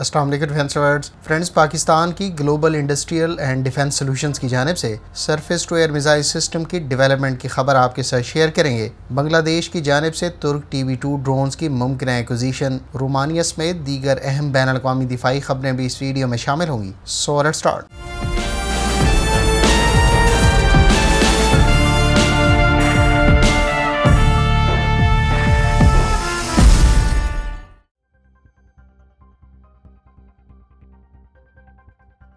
अस्सलाम defence words friends Pakistan की global industrial and defence solutions की जानब से surface to air missile system की डेवलपमेंट की खबर आपके साथ शेयर करेंगे। बांग्लादेश की जानब से तुर्क टी वी टू ड्रोन की मुमकिन एक्विजीशन रोमानिया समेत दीगर अहम बैन अवी दिफाई खबरें भी इस वीडियो में शामिल होंगी। सोलर स्टार्ट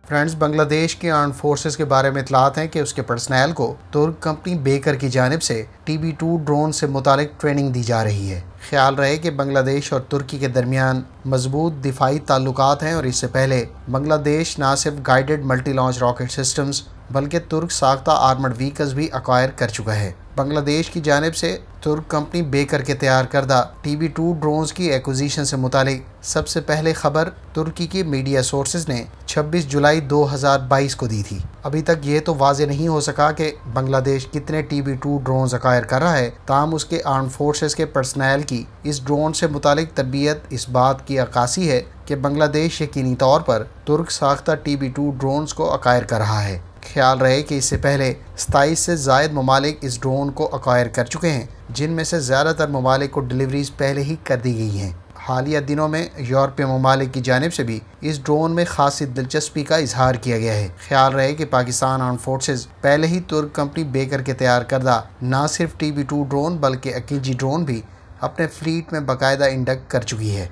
फ्रेंड्स बांग्लादेश के आर्म फोर्सेस के बारे में इतलात हैं कि उसके पर्सनल को तुर्क कंपनी बेकर की जानब से टी बी टू ड्रोन से मुतल ट्रेनिंग दी जा रही है। ख्याल रहे कि बांग्लादेश और तुर्की के दरमियान मज़बूत दिफाई ताल्लुक हैं और इससे पहले बांग्लादेश ना सिर्फ़ guided multi launch rocket systems बल्कि तुर्क साख्ता आर्मड व्हीकल्स भी अक्वायर कर चुका है। बांग्लादेश की जानब से तुर्क कंपनी बेकर के तैयार करदा टी बी टू ड्रोन की एक्विजिशन से मुतालिक सबसे पहले खबर तुर्की की मीडिया सोर्सेज ने 26 जुलाई 2022 को दी थी। अभी तक ये तो वाज नहीं हो सका कि बांग्लादेश कितने T B two drone acquire कर रहा है। ताम उसके आर्म फोर्सेज के पर्सनैल की इस ड्रोन से मुतालिक तरबियत इस बात की अक्सी है कि बांग्लादेश यकीनी तौर पर तुर्क साख्ता टी बी टू ड्रोन को अकायर कर रहा है। ख्याल रहे कि इससे पहले सताईस से जायद ममालिक इस ड्रोन को अक्वायर कर चुके हैं, जिनमें से ज़्यादातर ममालिक को डिलीवरीज पहले ही कर दी गई हैं। हालिया दिनों में यूरोपीय ममालिक की जानब से भी इस ड्रोन में खासी दिलचस्पी का इजहार किया गया है। ख्याल रहे कि पाकिस्तान आर्म फोर्सेज पहले ही तुर्क कंपनी बेकर के तैयार करदा न सिर्फ़ टी बी टू ड्रोन बल्कि अकीजी ड्रोन भी अपने फ्लीट में बाकायदा इंडक्ट कर चुकी है।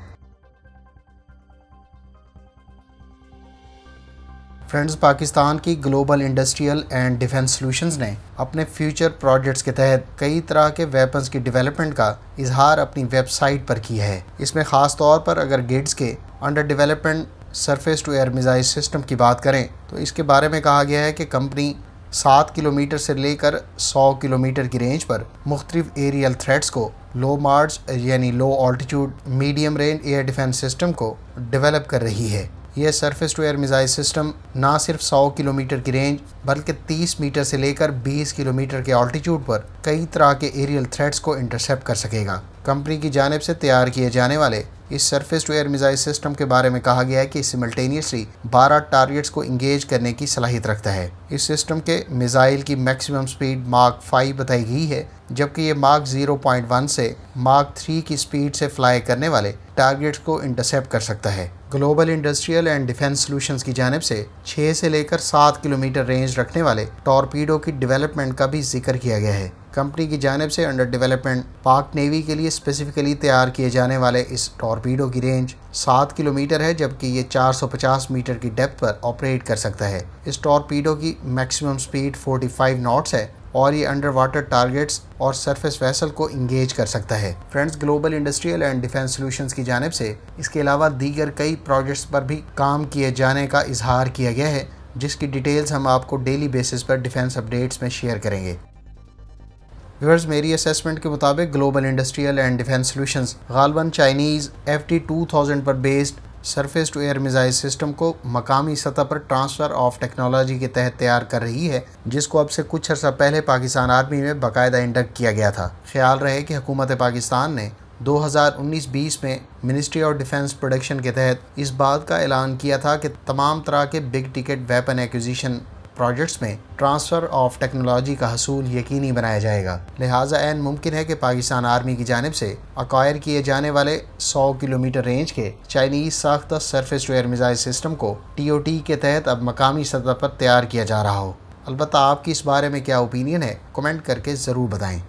फ्रेंड्स, पाकिस्तान की global industrial and defence solutions ने अपने फ्यूचर प्रोजेक्ट्स के तहत कई तरह के वेपन्स की डेवलपमेंट का इजहार अपनी वेबसाइट पर किया है। इसमें ख़ास तौर पर अगर गेट्स के under development surface to air missile system की बात करें तो इसके बारे में कहा गया है कि कंपनी सात किलोमीटर से लेकर सौ किलोमीटर की रेंज पर मुख्तलिफ़ एरियल थ्रेट्स को लो मार्च यानी low altitude, medium range air defence system को डेवलप कर रही है। यह surface to air missile system ना सिर्फ़ 100 किलोमीटर की रेंज बल्कि 30 मीटर से लेकर 20 किलोमीटर के ऑल्टीट्यूड पर कई तरह के एरियल थ्रेट्स को इंटरसेप्ट कर सकेगा। कंपनी की जानब से तैयार किए जाने वाले इस surface to air missile system के बारे में कहा गया है कि सिमल्टेनियसली 12 टारगेट्स को इंगेज करने की सलाहियत रखता है। इस सिस्टम के मिज़ाइल की मैक्सिमम स्पीड मार्क 5 बताई गई है, जबकि ये मार्क 0.1 से मार्क 3 की स्पीड से फ्लाई करने वाले टारगेट्स को इंटरसेप्ट कर सकता है। Global industrial and defence solutions की जानब से 6 से लेकर 7 किलोमीटर रेंज रखने वाले टॉर्पीडो की डेवलपमेंट का भी ज़िक्र किया गया है। कंपनी की जानब से अंडर डेवलपमेंट पाक नेवी के लिए स्पेसिफिकली तैयार किए जाने वाले इस टॉर्पीडो की रेंज 7 किलोमीटर है, जबकि ये 450 मीटर की डेप्थ पर ऑपरेट कर सकता है। इस टॉर्पीडो की मैक्सिमम स्पीड 45 नॉट्स है और ये अंडर वाटर टारगेट्स और सरफेस वेसल को इंगेज कर सकता है। Friends global industrial and defence solutions की जानब से इसके अलावा दीगर कई प्रोजेक्ट्स पर भी काम किए जाने का इजहार किया गया है, जिसकी डिटेल्स हम आपको डेली बेसिस पर डिफेंस अपडेट्स में शेयर करेंगे। व्यूअर्स मेरी असेसमेंट के मुताबिक global industrial and defence solutions गालबन Chinese F T two thousand पर based surface to air missile system को मकामी सतह पर ट्रांसफ़र ऑफ़ टेक्नोलॉजी के तहत तैयार कर रही है, जिसको अब से कुछ अर्सा पहले पाकिस्तान आर्मी में बाकायदा इंडक्ट किया गया था। ख्याल रहे कि हुकूमत पाकिस्तान ने 2019-20 में मिनिस्ट्री ऑफ़ डिफेंस प्रोडक्शन के तहत इस बात का ऐलान किया था कि तमाम तरह के big ticket weapon acquisition projects में ट्रांसफ़र ऑफ़ टेक्नोलॉजी का हसूल यकीनी बनाया जाएगा। लिहाजा एन मुमकिन है कि पाकिस्तान आर्मी की जानब से अक्वायर किए जाने वाले 100 किलोमीटर रेंज के Chinese साख्त surface to air missile system को टी ओ टी के तहत अब मकामी सतह पर तैयार किया जा रहा हो। अलबत्त आपकी इस बारे में क्या ओपिनियन है कमेंट करके ज़रूर बताएँ।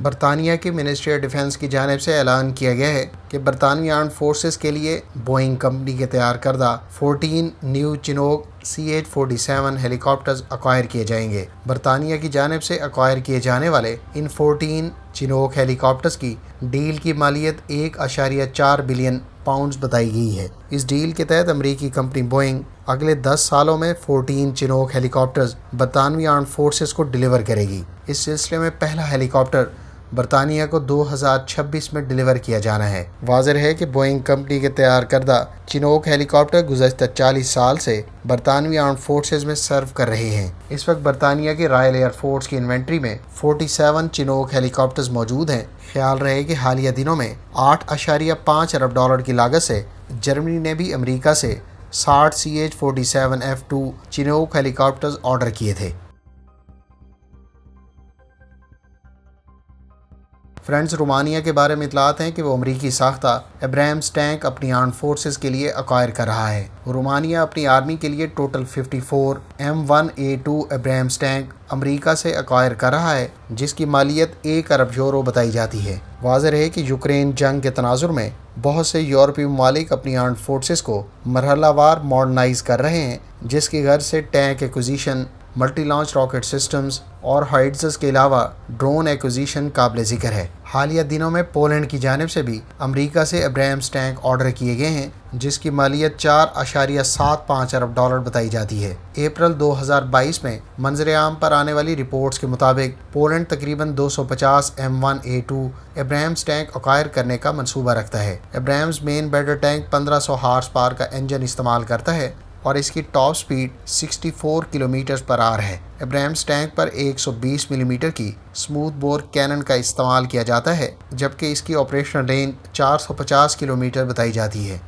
बरतानिया की मिनिस्ट्री ऑफ़ डिफेंस की जानब से ऐलान किया गया है कि बरतानवी आर्म फोर्सेस के लिए बोइंग कंपनी के तैयार करदा 14 new Chinook C eight forty seven helicopters acquire किए जाएँगे। बरतानिया की जानब से अक्वायर किए जाने वाले इन 14 चिनोक हेलीकॉप्टर्स की डील की मालियत एक अशारिया चार बिलियन पाउंड्स बताई गई है। इस डील के तहत अमरीकी कंपनी बोइंग अगले 10 सालों में 14 चिनोक हेलीकॉप्टर्स बरतानवी आर्म फोर्सेस को डिलीवर करेगी। इस सिलसिले में पहला हेलीकॉप्टर बरतानिया को 2026 में डिलीवर किया जाना है। वाजर है कि बोइंग कंपनी के तैयार करदा चिनोक हेलीकॉप्टर गुजशत 40 साल से बरतानवी आर्म फोर्सेज में सर्व कर रहे हैं। इस वक्त बरतानिया के रॉयल एयरफोर्स की इन्वेंट्री में 47 चिनोक हेलीकॉप्टर्स मौजूद हैं। ख्याल रहे कि हालिया दिनों में आठ अशारिया पाँच अरब डॉलर की लागत से जर्मनी ने भी अमरीका से साठ C H forty seven F two Chinook helicopters order किए थे। फ्रेंड्स, रोमानिया के बारे में इतलात हैं कि वो अमरीकी साख्ता एब्राहम्स टैंक अपनी आर्म फोर्सेस के लिए अक्वायर कर रहा है। रोमानिया अपनी आर्मी के लिए total 54 M one A two Abrams tank अमरीका से अक्वायर कर रहा है, जिसकी मालियत एक अरब यूरो बताई जाती है। वाजह है कि यूक्रेन जंग के तनाजुर में बहुत से यूरोपीय ममालिक अपनी आर्म फोर्सेस को मरहलावार मॉडर्नाइज कर रहे हैं, जिसकी घर से tank acquisition multi launch rocket systems और हाइड्स के अलावा ड्रोन एक्विजिशन काबिल ज़िक्र है। हालिया दिनों में पोलैंड की जानब से भी अमरीका से अब्राहम्स टैंक ऑर्डर किए गए हैं, जिसकी मालियत चार अशारिया सात पाँच अरब डॉलर बताई जाती है। अप्रैल 2022 में मंजर आम पर आने वाली रिपोर्ट्स के मुताबिक पोलैंड तकरीबन 250 M one A two Abrams tank acquire करने का मनसूबा रखता है। Abrams main battle tank 1500 horse power का इंजन इस्तेमाल करता है और इसकी टॉप स्पीड 64 किलोमीटर पर आर है। एब्राहम्स टैंक पर 120 मिलीमीटर mm की स्मूथ बोर कैनन का इस्तेमाल किया जाता है, जबकि इसकी ऑपरेशनल रेंज 450 किलोमीटर बताई जाती है।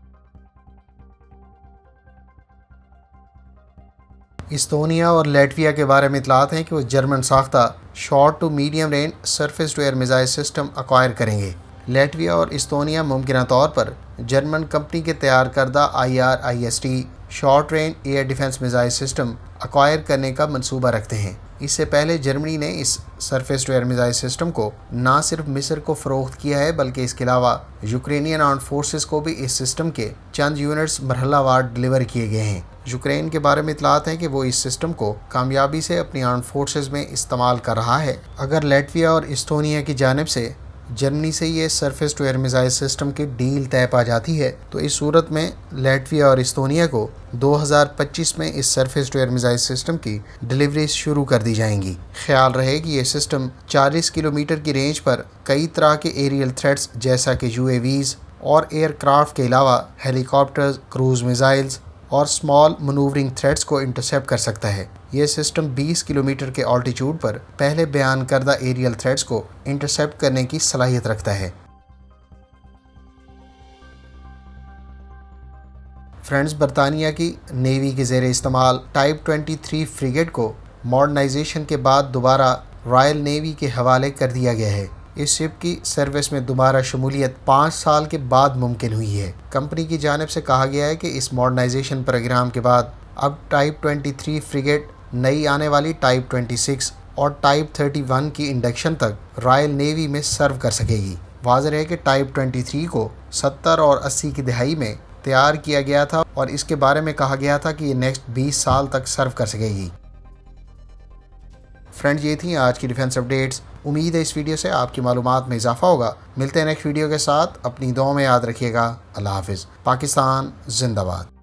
इस्तोनिया और लेटविया के बारे में इतलात हैं कि वो German साख्ता short to medium range surface to air missile system acquire करेंगे। लेटविया और इस्तोनिया मुमकिन तौर पर जर्मन कंपनी के तैयार करदा I R I S T short range air defence missile system acquire करने का मंसूबा रखते हैं। इससे पहले जर्मनी ने इस surface to air missile system को न सिर्फ़ मिस्र को फ़रोख्त किया है, बल्कि इसके अलावा यूक्रेनियन आर्म फोर्सेस को भी इस सिस्टम के चंद यूनिट्स मरहलावार डिलीवर किए गए हैं। यूक्रेन के बारे में इतलात हैं कि वो इस सिस्टम को कामयाबी से अपनी आर्म फोर्सेस में इस्तेमाल कर रहा है। अगर लेटविया और इस्टोनिया की जानब से जर्मनी से ये surface to air missile system की डील तय पा जाती है। तो इस सूरत में लेटविया और इस्तोनिया को 2025 में इस surface to air missile system की डिलीवरी शुरू कर दी जाएँगी। ख्याल रहे कि ये सिस्टम 40 किलोमीटर की रेंज पर कई तरह के एरियल थ्रेट्स जैसा कि यू और एयरक्राफ्ट के अलावा हेलीकॉप्टर्स क्रूज मिज़ाइल्स और स्मॉल मनूवरिंग थ्रेड्स को इंटरसेप्ट कर सकता है। यह सिस्टम 20 किलोमीटर के ऑल्टीट्यूड पर पहले बयान करदा एरियल थ्रेड्स को इंटरसेप्ट करने की सलाहियत रखता है। फ्रेंड्स बरतानिया की नेवी के जेर इस्तेमाल टाइप 23 फ्रिगेट को मॉडर्नाइजेशन के बाद दोबारा रॉयल नेवी के हवाले कर दिया गया है। इस शिप की सर्विस में दोबारा शमूलियत पाँच साल के बाद मुमकिन हुई है। कंपनी की जानब से कहा गया है कि इस मॉडर्नाइजेशन प्रोग्राम के बाद अब टाइप 23 फ्रिगेट नई आने वाली टाइप 26 और टाइप 31 की इंडक्शन तक रॉयल नेवी में सर्व कर सकेगी। वाजर है कि टाइप 23 को 70 और 80 की दिहाई में तैयार किया गया था और इसके बारे में कहा गया था कि ये नेक्स्ट 20 साल तक सर्व कर सकेगी। फ्रेंड्स, ये थी आज की डिफेंस अपडेट्स उम्मीद है इस वीडियो से आपकी मालूम में इजाफा होगा। मिलते हैं नेक्स्ट वीडियो के साथ। अपनी दो में याद रखिएगा। अल्लाह हाफिज़। पाकिस्तान, जिंदाबाद।